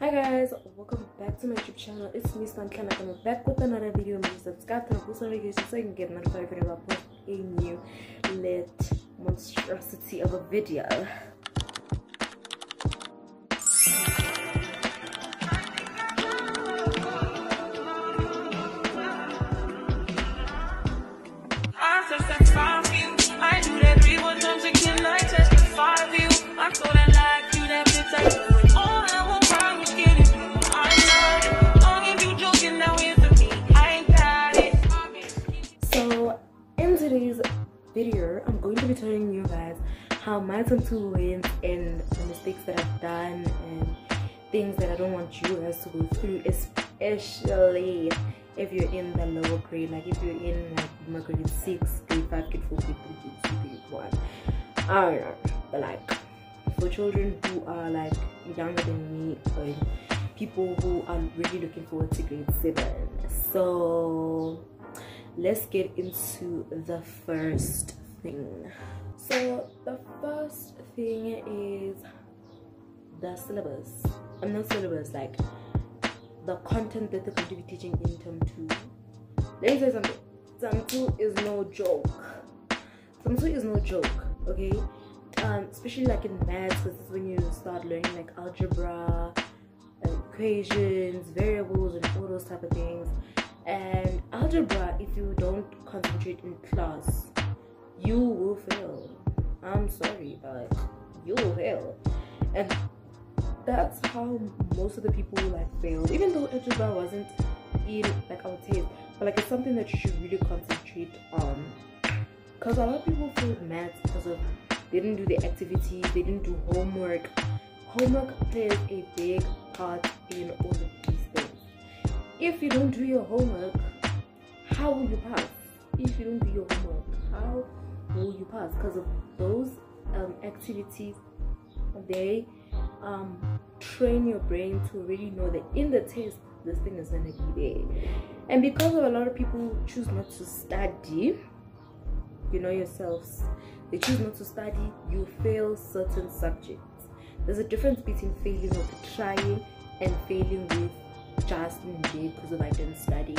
Hi guys, welcome back to my YouTube channel. It's me Santana. I'm back with another video. Sure subscribe to the post notifications so you can get notified whenever I post a new lit monstrosity of a video. Um, how my tattoo went and the mistakes that I've done and things that I don't want you guys to go through, especially if you're in the lower grade, like if you're in like my grade 6, grade 5, grade 4, grade 3, grade 2, grade 1. I don't know, but like for children who are like younger than me or people who are really looking forward to grade 7. So let's get into the first thing. So the first thing is the syllabus. I'm not syllabus, like the content that they're going to be teaching in term two. Let me say something. Term two is no joke. Term two is no joke, okay? Um, especially like in maths, because this is when you start learning like algebra, uh, equations, variables, and all those type of things. And algebra, if you don't concentrate in class, you will fail. I'm sorry, but you will fail. And that's how most of the people like failed. Even though algebra wasn't in like our taste, but like it's something that you should really concentrate on. Cause a lot of people failed maths because of they didn't do the activities, they didn't do homework. Homework plays a big part in all of these things. If you don't do your homework, how will you pass? If you don't do your homework, how will you pass? Because of those um, activities, they um, train your brain to really know that in the test this thing is gonna be there. And because of a lot of people choose not to study, you know yourselves, they choose not to study, you fail certain subjects. There's a difference between failing with trying and failing with just because of I didn't study.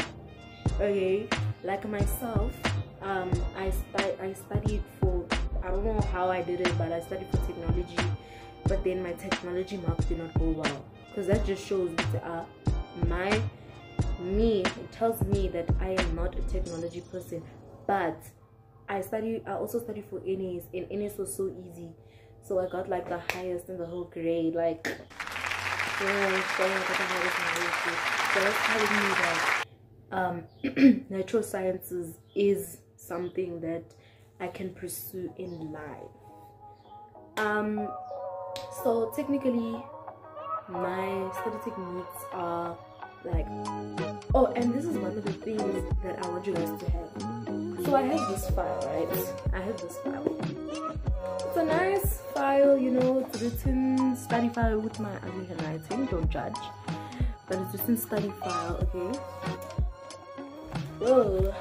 Okay, like myself, um, I stu- I studied for I don't know how I did it, but I studied for technology but then my technology marks did not go well. Because that just shows uh, my me it tells me that i am not a technology person. But i study i also study for NAs and NAs was so easy. So i got like the highest in the whole grade like so I got the highest in so that's telling me that um natural sciences is something that i can pursue in life. Um so technically my study techniques are like oh and this is one of the things that i want you guys to have. So i have this file right? I have this file. It's a nice file you know it's written study file with my ugly handwriting don't judge. But it's written study file okay? Whoa.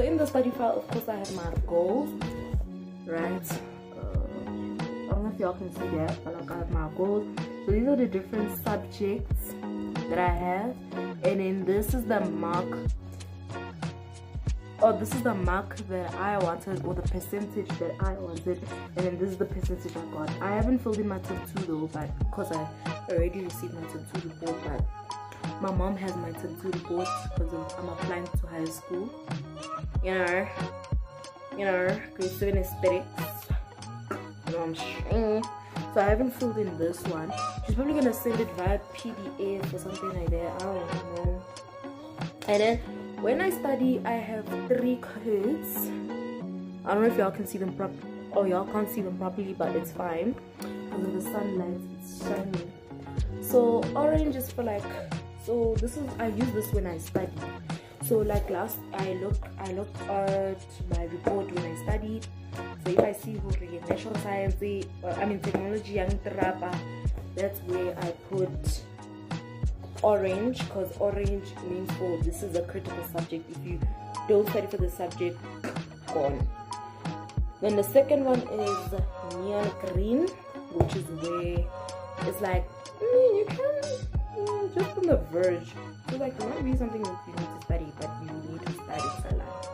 So in the study file of course i have my goals right uh, I don't know if y'all can see that, but like I have my goals. So these are the different subjects that I have, and then this is the mark. Oh, this is the mark that I wanted, or the percentage that I wanted, and then this is the percentage I got. I haven't filled in my tattoo though, but because I already received my tattoo report, but my mom has my tattoo report because I'm applying to high school. You know, you know, seven aesthetics you know I'm saying? So I haven't filled in this one. She's probably gonna send it via PDF or something like that. I don't know. And then when I study, I have three codes. I don't know if y'all can see them prop. Oh, y'all can't see them properly, but it's fine because of the sunlight. It's shining. So orange is for like. So this is I use this when I study. So like last I look I look at my report when I studied. So if I see who natural science, uh, I mean technology young trapa, that's where I put orange because orange means for this is a critical subject. If you don't study for the subject, gone. Then the second one is neon green, which is where it's like mean, you can mm, just on the verge. So like, not really something that you need to study, but you need to study Salah.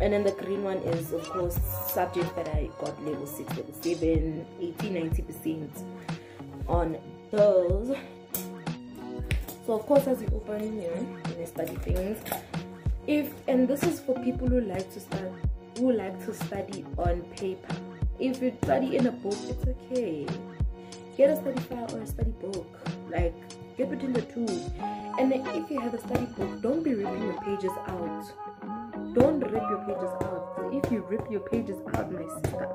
And then the green one is, of course, subjects that I got level 6, level 7, 80, 90% on those. So, of course, as you open, you know, study things. If, and this is for people who like to study who like to study on paper. If you study in a book, it's okay. Get a study file or a study book. Like, get between the two. And if you have a study book, don't be ripping your pages out don't rip your pages out. If you rip your pages out, my sister,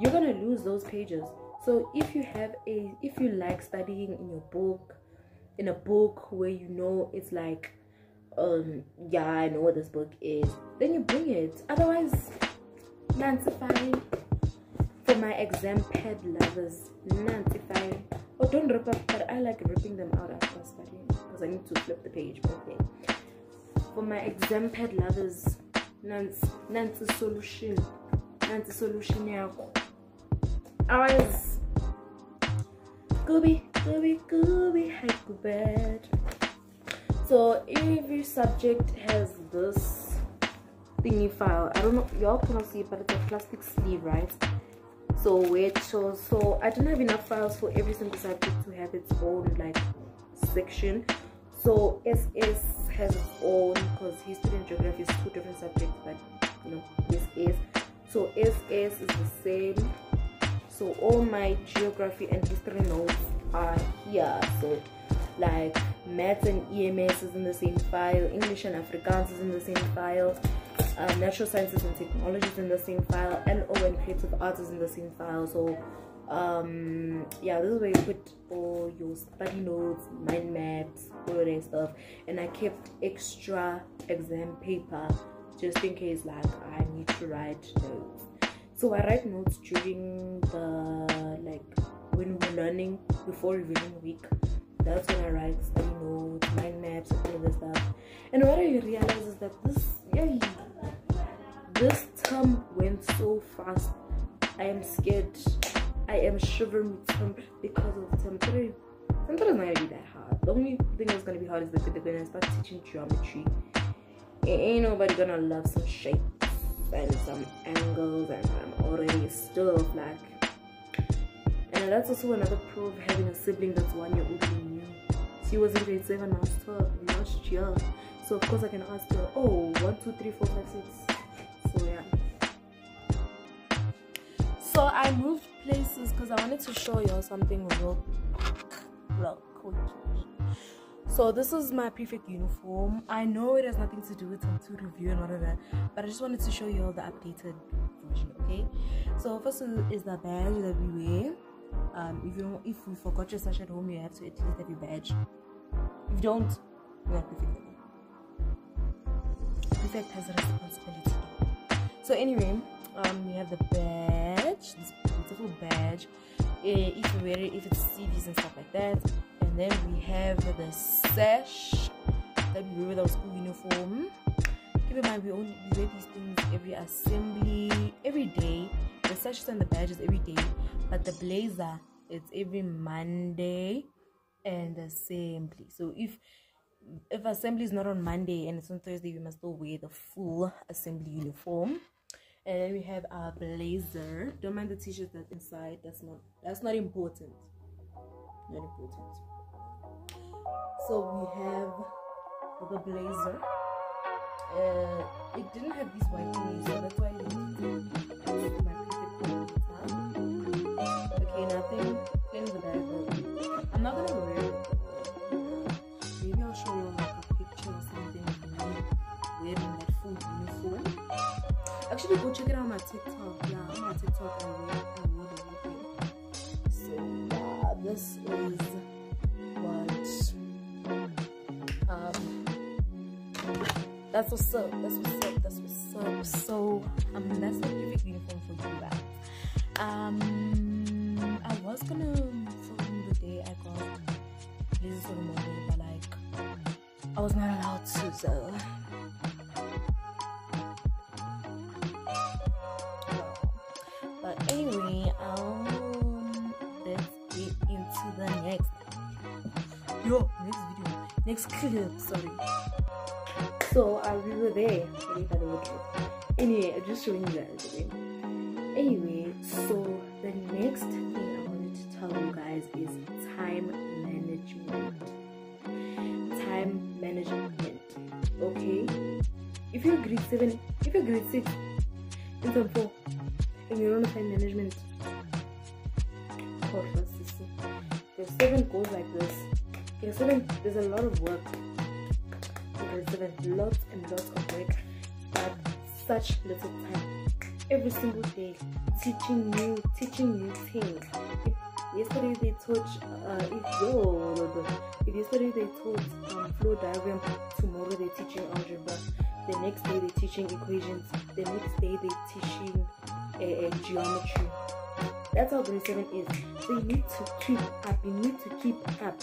you're gonna lose those pages. So if you have a, if you like studying in your book, in a book where you know it's like, um, yeah, I know what this book is, then you bring it. Otherwise, Nantify for my exam pad lovers, Nantify. Oh, don't rip up, but I like ripping them out after studying. Because I need to flip the page okay. For my exam pad lovers nansi solution. Nansi solution yakho ours. Gooby gooby gooby bad so every subject has this thingy file. I don't know y'all cannot see it but it's a plastic sleeve right so shows so i don't have enough files for every single subject to have its own like section. So ss has its own because history and geography is two different subjects but you know this is. So ss is the same. So all my geography and history notes are here. So like maths and ems is in the same file. English and afrikaans is in the same file uh, natural sciences and technology is in the same file lo and creative arts is in the same file. So um yeah this is where you put all your study notes mind maps all that stuff. And i kept extra exam paper just in case like i need to write notes. So i write notes during the like when we're learning before revision week that's when i write study notes mind maps and all this stuff and what i realize is that this yeah this term went so fast i am scared I am shivering with temp because of temp 3. Temp 3 is not gonna be that hard. The only thing that's gonna be hard is that they're gonna start teaching geometry. ain't nobody gonna love some shapes and some angles and I'm already still like and that's also another pro of having a sibling that's one year older than you. She was in grade 7 last, last year. So of course I can ask her, oh, one, two, three, four, five, six. So yeah. So I moved places because I wanted to show y'all something real, real cool. So this is my prefect uniform. I know it has nothing to do with to review and all of that, but I just wanted to show you all the updated version. Okay. So first is the badge that we wear. Um, if you if you forgot your sash at home, you have to at least have your badge. If you don't, you're not prefect. Prefect has a responsibility. So anyway, um, we have the badge. This beautiful badge eh, if you wear it if it's CVs and stuff like that and then we have the sash that we wear with our school uniform keep in mind we only we wear these things every assembly every day the sashes and the badges every day but the blazer it's every monday and the assembly. So if if assembly is not on monday and it's on thursday we must still wear the full assembly uniform. And then we have our blazer. Don't mind the t-shirt that's inside. That's not that's not important. Not important. So we have the blazer. Uh, it didn't have these white things so that's why I didn't my okay nothing clean the bag I'm not gonna wear it maybe I'll show you like a picture or something wearing that full uniform Actually, go check it out on my TikTok. Yeah, on my TikTok, I will, I will the. So, yeah, this is what. Um, that's what's up. That's what's up. That's what's up. So, um, that's the perfect uniform for you guys. Um, I was gonna film the day I got this for the morning, but like I was not allowed to, so. But anyway, um, let's get into the next. Yo, next video, next clip. Sorry. So I we were there. Anyway, just showing you guys. Okay? If seven, if you're grade six, in four, uh, geometry. That's how grade 7 is. So you need to keep up. You need to keep up.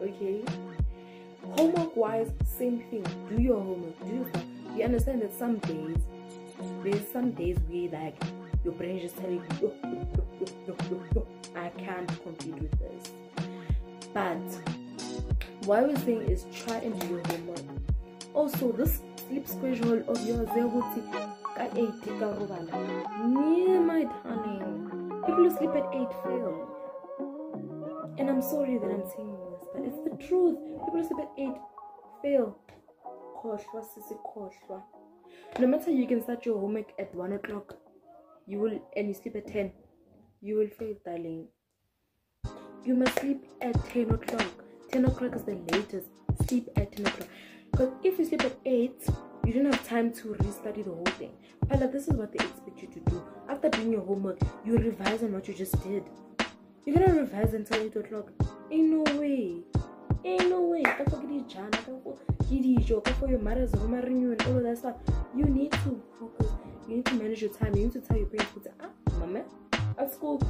Okay? Homework wise, same thing. Do your homework. Do your stuff. You understand that some days, there's some days where like your brain is just telling you, "Oh, no, no, I can't compete with this. But what was saying is try and do your homework. Also, this sleep schedule of yours, 8 ka robala. Yeah, my darling. People who sleep at 8 fail. And I'm sorry that I'm saying this, but it's the truth. People who sleep at 8 fail. Khohlwa, sisi, khohlwa. No matter you can start your homework at 1 o'clock, you will, and you sleep at 10, you will fail, darling. You must sleep at 10 o'clock. 10 o'clock is the latest. Sleep at 10 o'clock. Because if you sleep at 8, you don't have time to restudy the whole thing. Pala, this is what they expect you to do. After doing your homework, you revise on what you just did. You're gonna revise until 8 o'clock. Ain't no way. Ain't no way. Ka for ke dijana, ka for your mother's home and all of that stuff. You need to focus. You need to manage your time. You need to tell your parents, ah, mama, at school,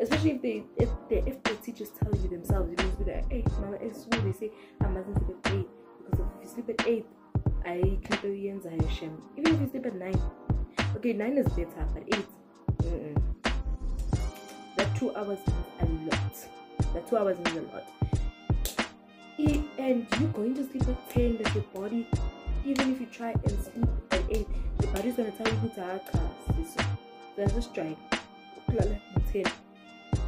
especially if they if they if the teachers tell you themselves, you to be like, hey, mama, at school they say I mustn't sleep at eight because if you sleep at eight, I can do you Hashem. Even if you sleep at nine, okay, nine is better, but 8 mm-mm. that two hours means a lot. That two hours means a lot. E- and you're going to sleep at 10 that your body even if you try and sleep at 8 your body's going to tell you to have class so there's a strike at 10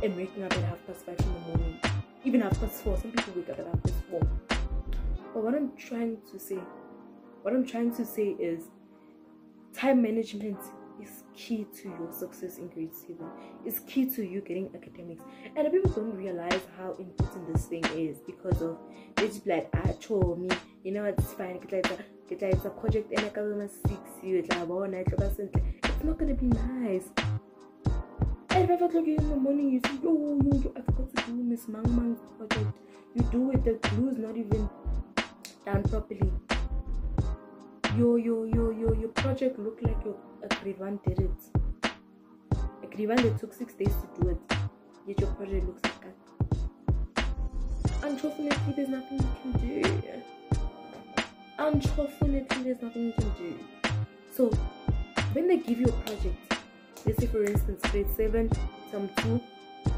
and waking up at half past 5 in the morning even half past 4 some people wake up at half past 4 but what i'm trying to say what i'm trying to say is time management is key to your success in grade 7 it's key to you getting academics. And people don't realize how important this thing is because of they just like ah me you know it's fine. Get like get like it's a project and I a six you it's not gonna be nice. At 5 o'clock in the morning you say yo yo yo I forgot to do Miss Mang Mang's project. You do it the glue's not even done properly yo yo yo yo your project look like your a grade did it a grade that took six days to do it. Yet your project looks like that. Unfortunately there's nothing you can do. Unfortunately there's nothing you can do. So when they give you a project let's say for instance grade 7 term 2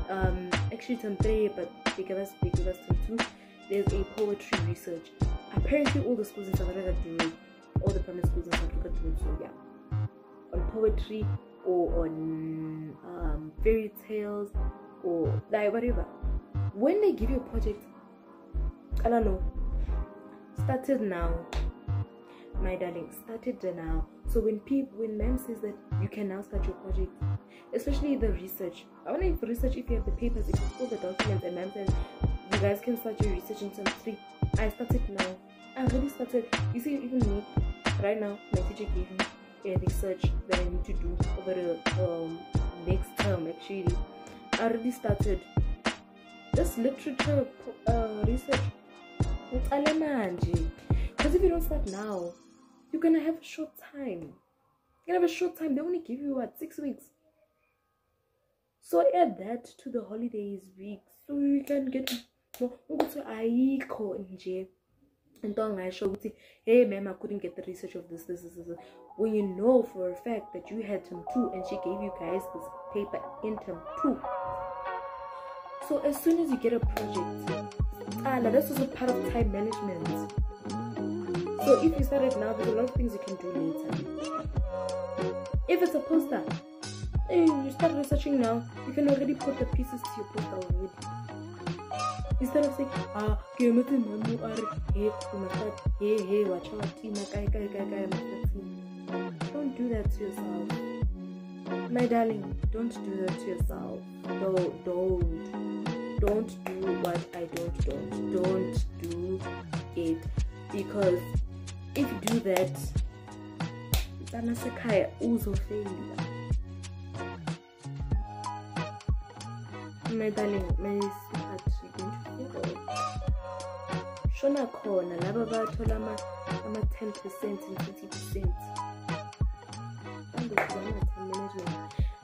um actually term 3 but they give us they give us term 2 there's a poetry research. Apparently all the schools in south africa do it all the primary schools in south africa so yeah. On poetry or on um, fairy tales or like whatever. When they give you a project i don't know started now my darling started now. So when people when ma'am says that you can now start your project especially the research i wonder if research if you have the papers if you pull the documents and ma'am says you guys can start your research in term three i started now. I already started you see even me right now my teacher gave me a research that i need to do over the um, next term actually i already started. This literature uh, research. Because if you don't start now you're gonna have a short time. You're gonna have a short time. They only give you what six weeks. So add that to the holidays week so you can get ukuthi ayikho nje into angasho ukuthi hey ma'am i couldn't get the research of this, this this this when you know for a fact that you had term 2 and she gave you guys this paper in term 2 So as soon as you get a project, ah, now this is a part of time management. So if you start it now, there's a lot of things you can do later. If it's a poster, eh, you start researching now, you can already put the pieces to your poster already. Instead of saying, ah, I'm not in my mood, hey, you must start, hey, hey, watch out, Tina, kai, kai, kai, kai, must start singing." Don't do that to yourself. My darling, don't do that to yourself. No, don't. Don't do what I don't don't. Don't do it. Because if you do that, mntana sekhaya uzofeyila. My darling, my sweetheart,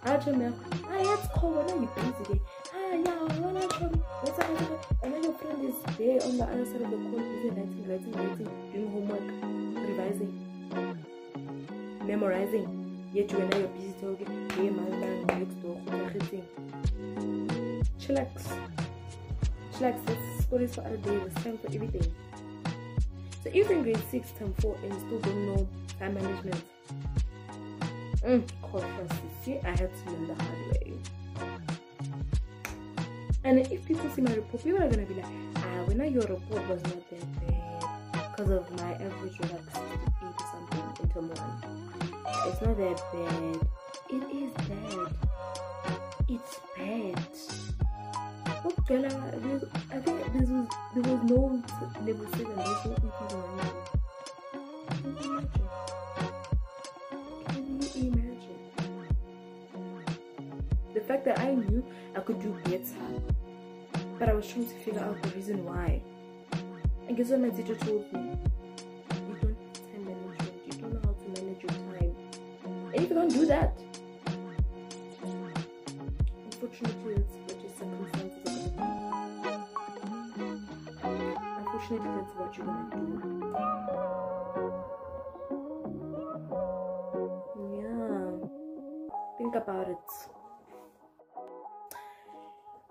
Atsho mina, ah let's call when you busy there. Ah yeah, when I show me, what's up? And then your friend is there on the other side of the call, busy writing, writing, writing, doing homework, revising, memorizing. Yet you and I are busy talking, hey man, man, next door, everything. Chillax. Chillax, this is for other days, it's time for everything. So in grade 6, term 4, and still don't know time management, mm, call Francis. See, I had to learn the hard way. And if people see my report, people are gonna be like, ah, when I your report was not that bad because of my average was like 68 or something in term one. It's not that bad. It is bad. It's bad. Bella? There's, I think there was there was no level seven. There's no. Can you imagine? Can you imagine? The fact that I knew I could do better, but I was trying to figure out the reason why. And guess what my teacher told me? You don't time management. You don't know how to manage your time. And if you don't do that, That's what you're gonna do. Yeah. Think about it.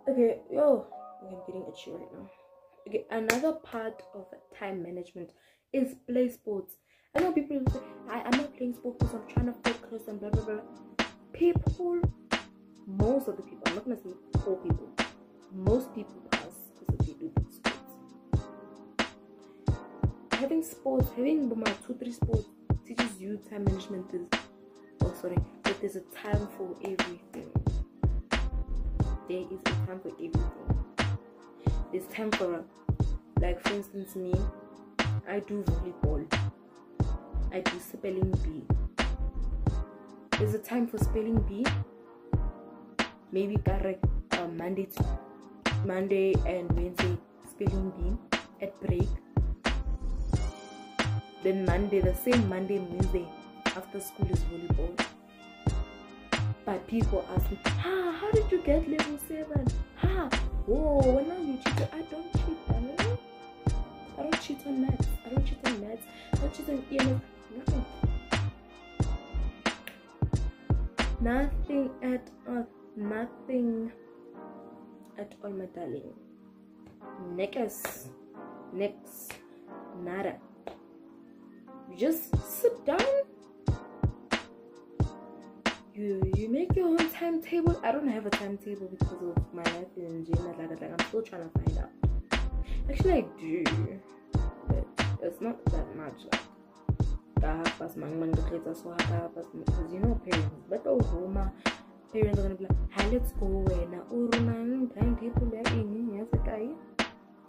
Okay, yo, I'm getting itchy right now. Okay, another part of time management is play sports. I know people say, I, I'm not playing sports because I'm trying to focus and blah blah blah. People, most of the people, I'm not gonna say all people, most people Having sports, having about two, three sports teaches you time management is oh sorry, that there's a time for everything there is a time for everything. There's time for, like for instance, me. I do volleyball. I do spelling bee. There's a time for spelling bee. Maybe correct uh, Monday Monday and Wednesday spelling bee at break. Then Monday, the same Monday and Wednesday after school is volleyball. But people ask me, ah, how did you get level 7? Ah, whoa, when now you cheat. I don't cheat, man. I don't cheat on maths. I don't cheat on maths. I don't cheat on EMS. Nothing. Nothing at all. Nothing at all, my darling. Next. Next. Nada. You just sit down you you make your own timetable. I don't have a timetable because of my life in gym and like, like I'm still trying to find out. Actually, I do, but it's not that much. Like, because you know parents, but oh, Roma, parents are gonna be like, "Hey, let's go when Urman timetable there in yes, okay."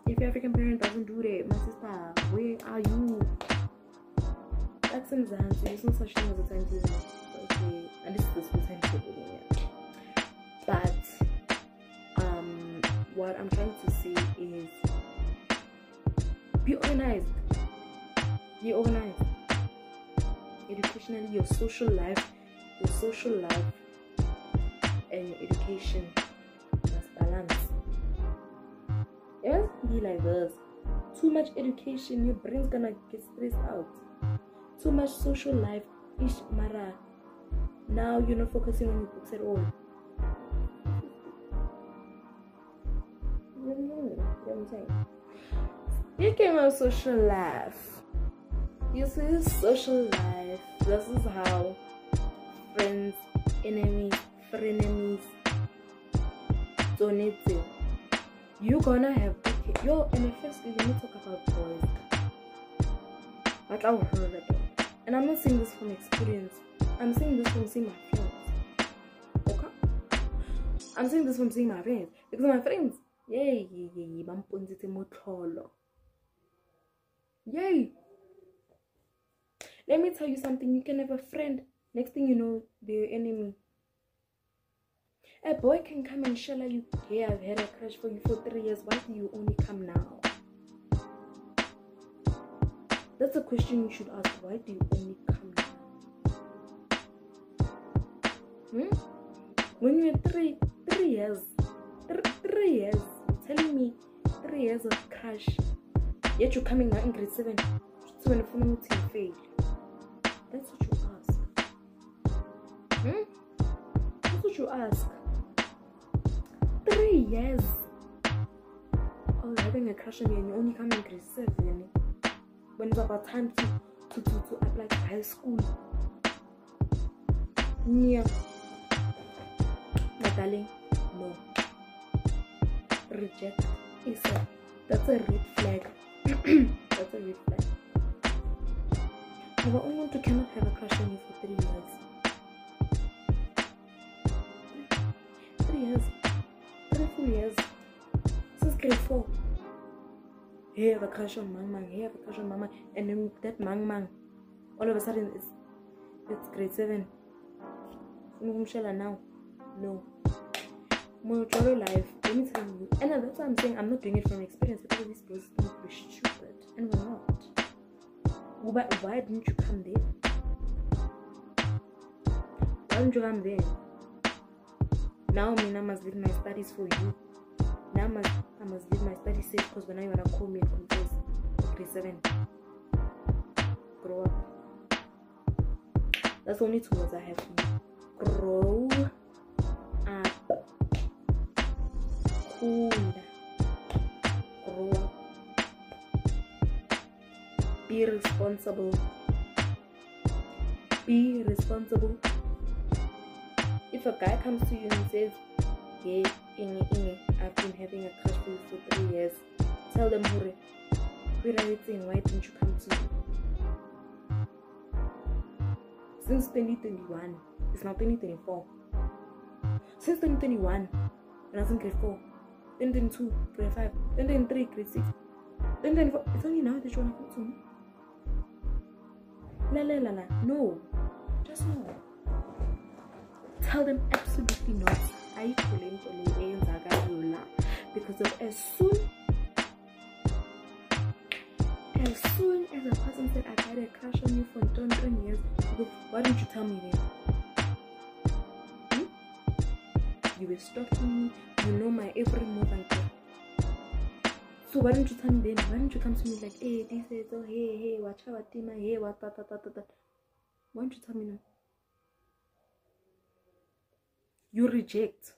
If your African parent doesn't do that, my sister, where are you? That's in Zanzibar. There's no such thing as a timetable and this is the full time table yeah. but um what i'm trying to say is be organized. Be organized. Educationally your social life your social life and your education must balance. Must be like this. Too much education your brain's gonna get stressed out too much social life ish mara now you're not focusing on your books at all mm-hmm. You know what saying? Speaking of social life, you see, social life, this is how friends, enemies, frenemies, donating. You're gonna have, okay, yo, and firstly, let me talk about boys. But I will heard it. And I'm not saying this from experience. I'm saying this from seeing my friends. Okay? I'm saying this from seeing my friends. Because my friends, yay, yay, yay, bamponzitse motlholo. Yay! Let me tell you something. You can have a friend. Next thing you know, they're your enemy. A boy can come and shell you, hey, I've had a crush for you for three years. Why do you only come now? That's a question you should ask. Why do you only come? Hmm? When you're three, three years, three, three years, you're telling me three years of crush, yet you're coming now in grade seven. So when you fail, that's what you ask. Hmm? That's what you ask. Three years of having a crush on you and you only come in grade seven when it's about time to to, to, to apply to high school. Yeah. My darling, no. Reject is a that's a red flag. that's a red flag. I want to cannot have a crush on you for three years. Three years. Three full years. Since grade four hey, I have a crush on Mang Mang, hey, I have a crush on Mang Mang, and then that Mang Mang, all of a sudden it's it's grade seven. Umshela now, no. Monotroy life, let me tell you, and that's why I'm saying I'm not doing it from experience because these girls think we're stupid, and we're not. Why, why didn't you come there? Why didn't you come there? Now, I must leave my studies for you. Now I must, I must leave my study safe because when I wanna call me and confess, grade seven. Grow up. That's only two words I have for you. Grow up. Cool. Grow up. Be responsible. Be responsible. If a guy comes to you and says, Hey, I've been having a crush for you for three years. Tell them, Hore, why didn't you come to me? Since 2021, it's now 2024. Since 2021, when I was in grade 4, 2022, grade 5, 2023, grade 6, 2024, it's only now that you want to come to me. La la la la, no, just no. Tell them absolutely not. Because of as soon as soon as a person said I had a crush on you for 20 years why didn't you tell me then? Hmm? you were stalking me. You know my every move I do so why don't you tell me then? Why don't you come to me like hey this is oh hey hey watch out hey what that that that that why don't you tell me now you reject.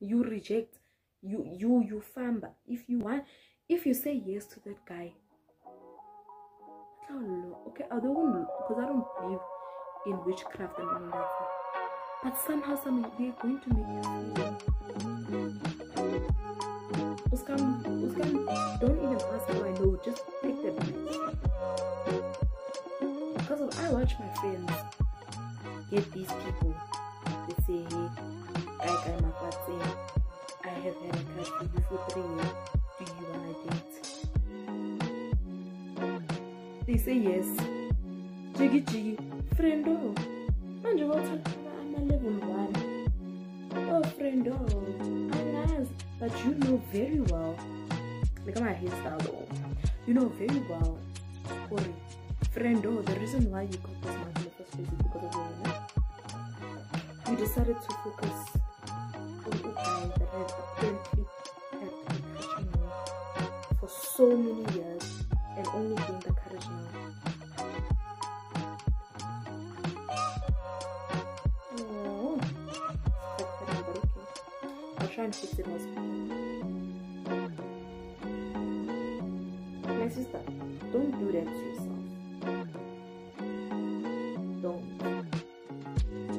You reject. You you you famba. If you want if you say yes to that guy okay i don't because i don't believe in witchcraft and all that. But somehow somehow they're going to make you Uskam, Uskam, don't even ask how I know, just pick the. Because I watch my friends a. Do you wanna date? They say yes. Jiggy jiggy, friend oh. Manje wathathala ama-level one. Oh friend oh, angazi. But you know very well. Look at my hairstyle though. You know very well.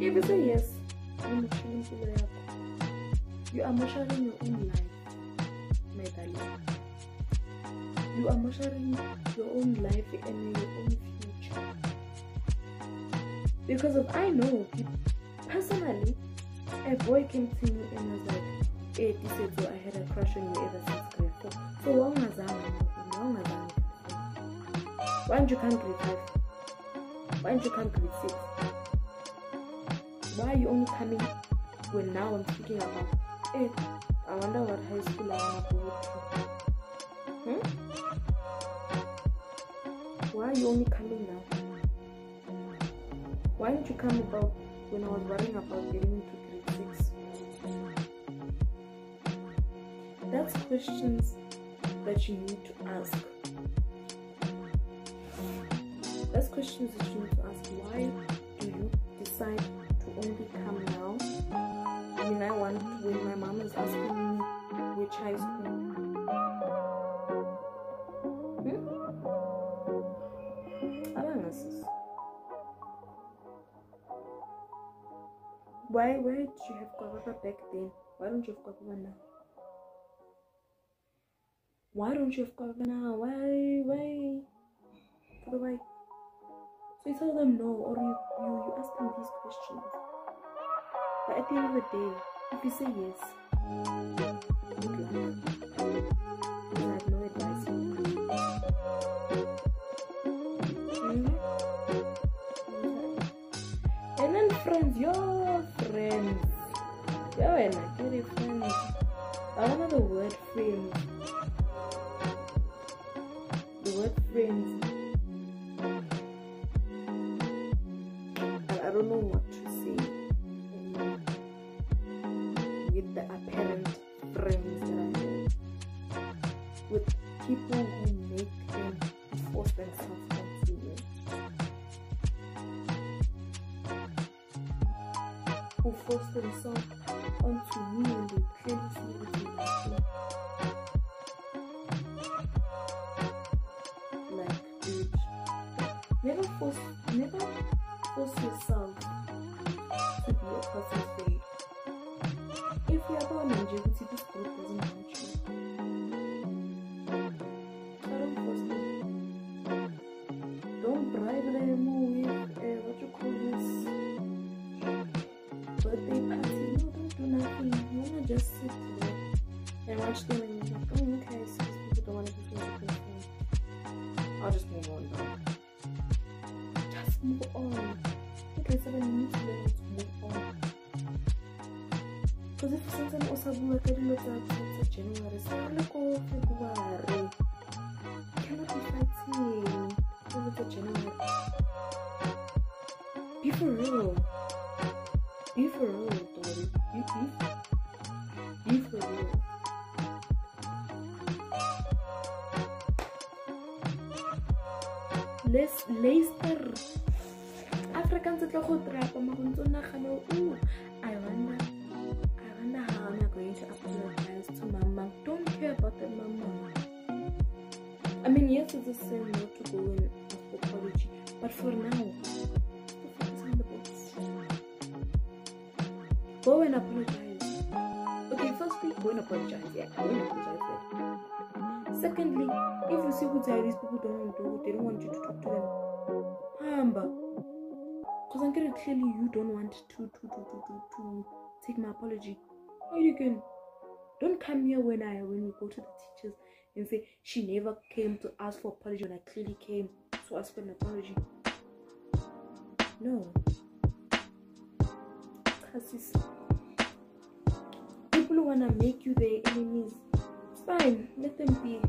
If you say mm. yes, I'm chilling for the You are measuring your own life, my darling. You are measuring your own life and your own future. Because of I know personally, a boy came to me and was like, Hey, he said so I had a crush on you ever since grade four. So long as I'm long as I'm why don't you come grade five? Why don't you come grade six? Why are you only coming when now I'm speaking about hey, I wonder what high school I wanna go to. Hmm? Why are you only coming now? Why didn't you come about when I was worrying about getting into grade six? That's questions that you need to ask. That's questions that you need to ask. Why do you decide to only come now? I mean, I want when my mom is asking me which high school. Hmm? I don't know. Why, why did you have Kwababa back then? Why don't you have Kwababa now? Why don't you have Kwababa now? Why, why? For the why? So you tell them no, or you, you, you ask them these questions. But at the end of the day, if you say yes, good luck. I have no advice. And then friends, your friends. Yo, and I get it, friends. I don't know the word friends. Force themselves onto you. Who force themselves onto me and they clearly see what you Be for real, Daddy. Be, be, be for real. Les Leicester Africans tla go trapa ma go ntse nagana I wonder I wonder how am going to apologize to mama don't care about the mama I mean yes it's the same not to go in apology but for now yeah go and apologize secondly if you see who these people don't want to they don't want you to talk to them. Hamba because I'm getting clearly you don't want to to to to to, to take my apology. Or you can? Don't come here when I when we go to the teachers and say she never came to ask for apology when I clearly came to ask for an apology. No. Because people who wanna make you their enemies. Fine. Let them be.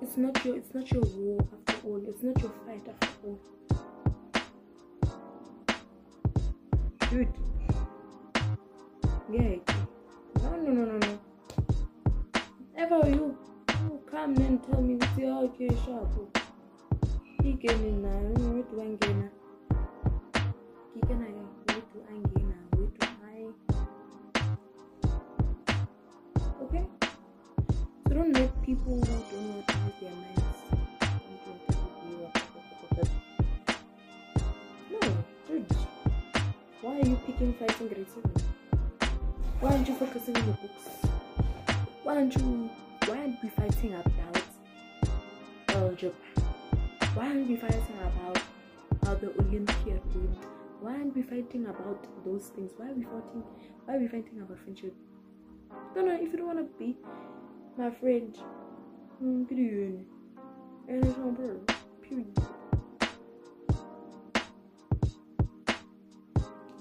It's not your it's not your war after all. It's not your fight after all. Dude. Yeah. No no no no no. Ever you you come and tell me say okay sharp ngene nayo wethu wangena ngike nayo wethu angena So don't let people who don't know to use their minds. No, dude. Why are you picking fights in grade seven? Why aren't you focusing on the books? Why aren't you why aren't we fighting about algebra? Why aren't we fighting about how the Olympiad went? Why aren't we fighting about those things? Why are we fighting why are we fighting about friendship? No no if you don't wanna be my friend, mm, evening. And it's on her. Period.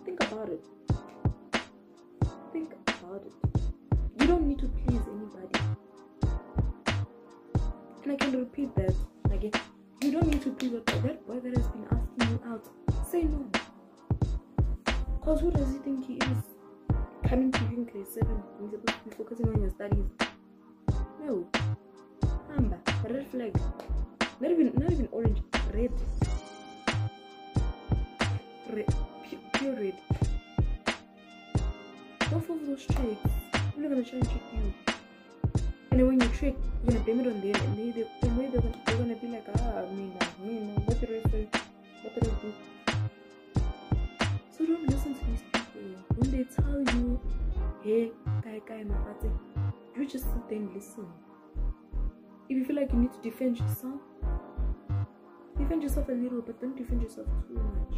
Think about it. Think about it. You don't need to please anybody. And I can repeat that again. You don't need to please that boy. That boy that has been asking you out. Say no. Cause who does he think he is? Coming to you in grade seven. He's supposed to be focusing on your studies. No. Amber. Red flag. Not even not even orange. Red. Red. Pure, pure red. Fall for those tricks. People are gonna try and trick you. And when you trick, you're gonna blame it on them, and they, they, and they, they're, gonna, they're gonna be like, ah, me now, me now, what did I say? What did I do? So don't listen to these people. When they tell you, hey, guy, guy, my party, you just sit there and listen. If you feel like you need to defend yourself, defend yourself a little, but don't defend yourself too much.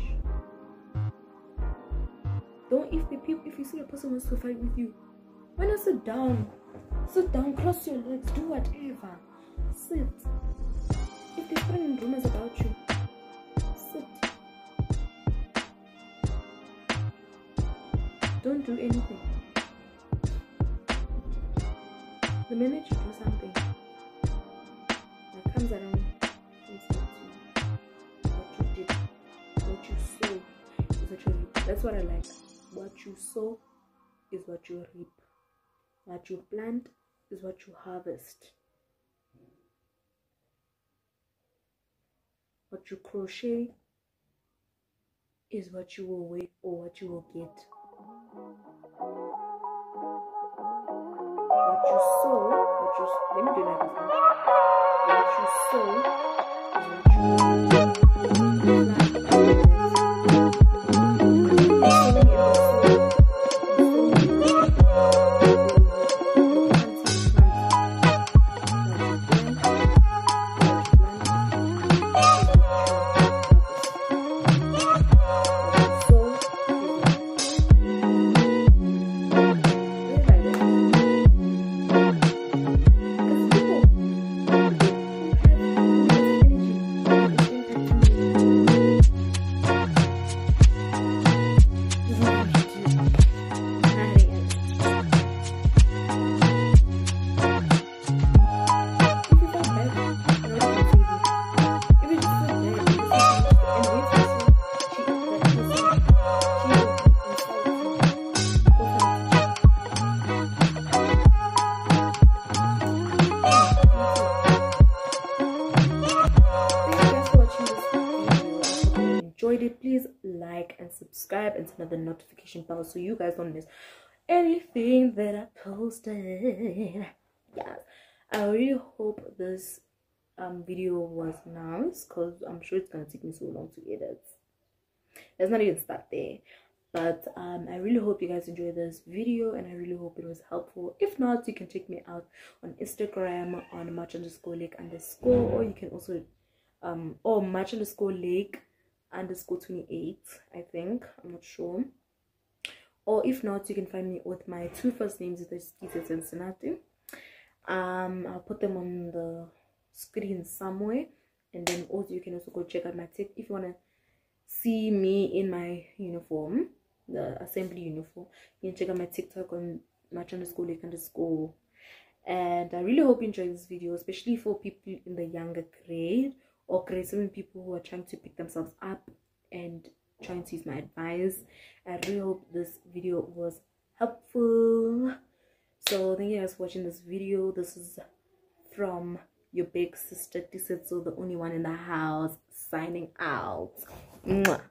Don't if the people if you see a person wants to fight with you, why not sit down? Sit down, cross your legs, do whatever. Sit. If they're spreading rumors about you, sit. Don't do anything. The minute you do something that comes around comes you. What you did, what you sow is what you reap. That's what I like. What you sow is what you reap. What you plant is what you harvest. What you crochet is what you will wait or what you will get. What you sow, what you let me do that this. What you sow is subscribe and turn on the notification bell so you guys don't miss anything that i posted. Yes. I really hope this um video was nice because i'm sure it's gonna take me so long to edit let's not even start there but um i really hope you guys enjoyed this video and i really hope it was helpful. If not you can check me out on instagram on match underscore lake underscore or you can also um or match underscore lake underscore 28 i think. I'm not sure. Or if not you can find me with my two first names it's Cincinnati. um i'll put them on the screen somewhere. And then also you can also go check out my tip if you want to see me in my uniform the assembly uniform. You can check out my tiktok on match underscore lake underscore. And i really hope you enjoyed this video especially for people in the younger grade or seven people who are trying to pick themselves up and trying to use my advice. I really hope this video was helpful. So thank you guys for watching this video. This is from your big sister. So the only one in the house. Signing out. Mwah.